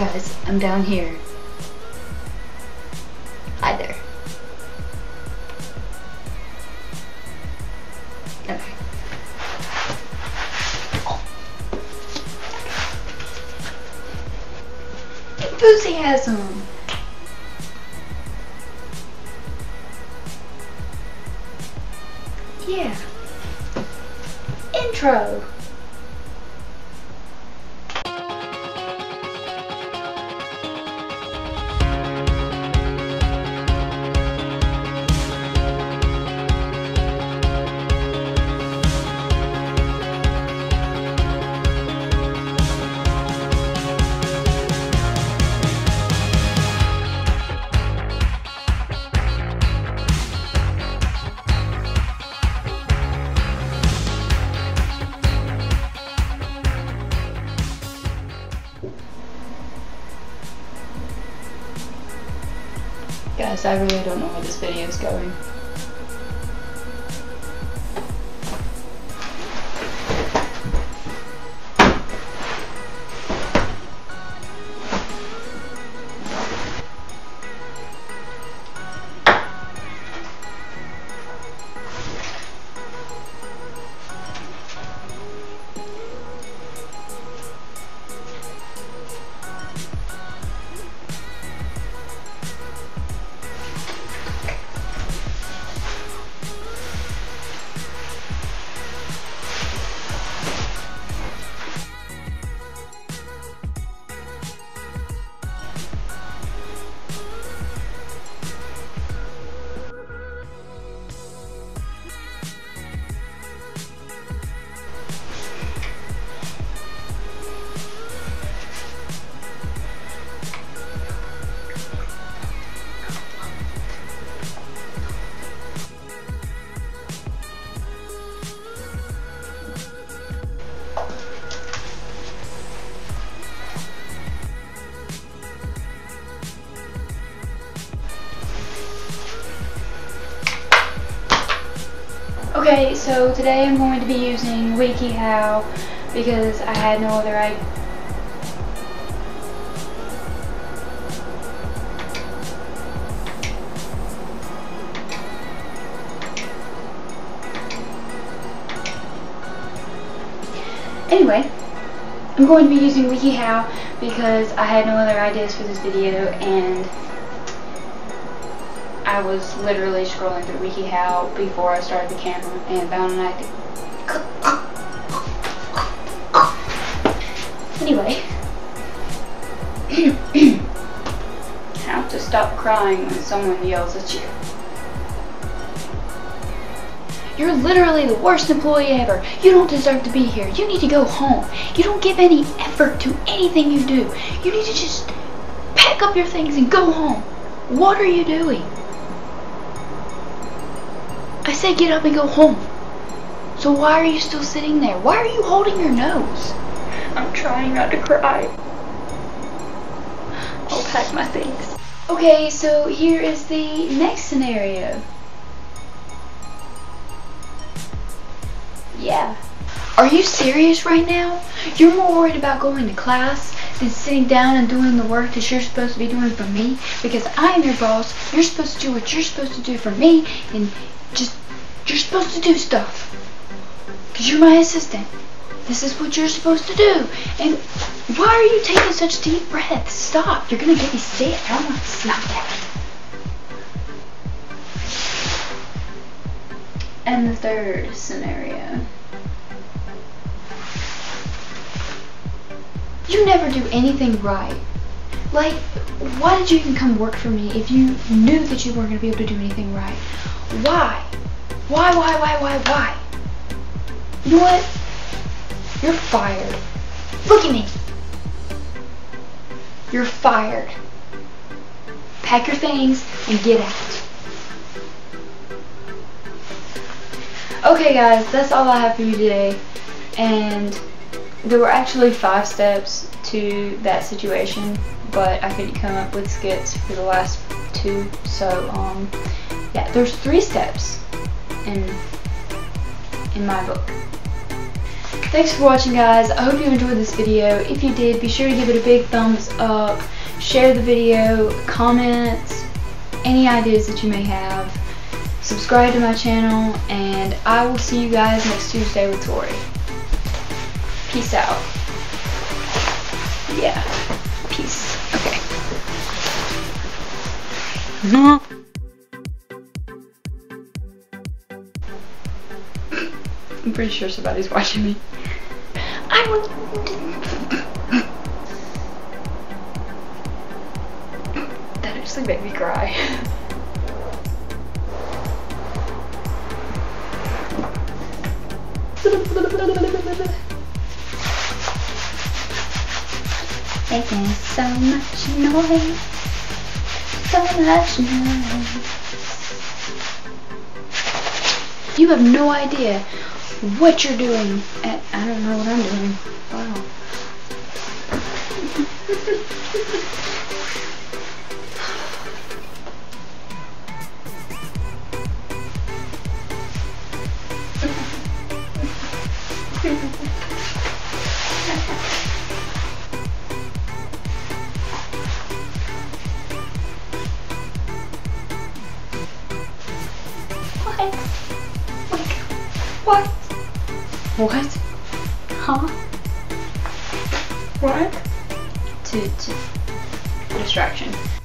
Guys, I'm down here. Hi there. Okay. Enthusiasm! Yeah. Intro! Guys, I really don't know where this video is going. Okay, so today I'm going to be using WikiHow because I had no other idea. Anyway, I'm going to be using WikiHow because I had no other ideas for this video and I was literally scrolling through WikiHow before I started the camera and found an idea. Anyway, how to stop crying when someone yells at you. You're literally the worst employee ever. You don't deserve to be here. You need to go home. You don't give any effort to anything you do. You need to just pack up your things and go home. What are you doing? Said get up and go home. So why are you still sitting there? Why are you holding your nose? I'm trying not to cry. I'll pack my things. Okay, so here is the next scenario. Yeah. Are you serious right now? You're more worried about going to class than sitting down and doing the work that you're supposed to be doing for me? Because I am your boss. You're supposed to do what you're supposed to do for me and just, you're supposed to do stuff. Because you're my assistant. This is what you're supposed to do. And why are you taking such deep breaths? Stop. You're going to get me sick. I don't want to stop that. And the third scenario. You never do anything right. Like, why did you even come work for me if you knew that you weren't going to be able to do anything right? Why? Why, why, why, why, why? You know what? You're fired. Look at me. You're fired. Pack your things and get out. Okay guys, that's all I have for you today. And there were actually five steps to that situation, but I couldn't come up with skits for the last two. So, um, yeah, there's three steps in in my book. Thanks for watching guys. I hope you enjoyed this video. If you did, be sure to give it a big thumbs up. Share the video, comments, any ideas that you may have. Subscribe to my channel, and I will see you guys next Tuesday with Tori. Peace out. Yeah. Peace. Okay. No. I'm pretty sure somebody's watching me. I. That actually made me cry. Making so much noise, so much noise. You have no idea what you're doing. I don't know what I'm doing. Wow. What? Huh? What? To, to, distraction.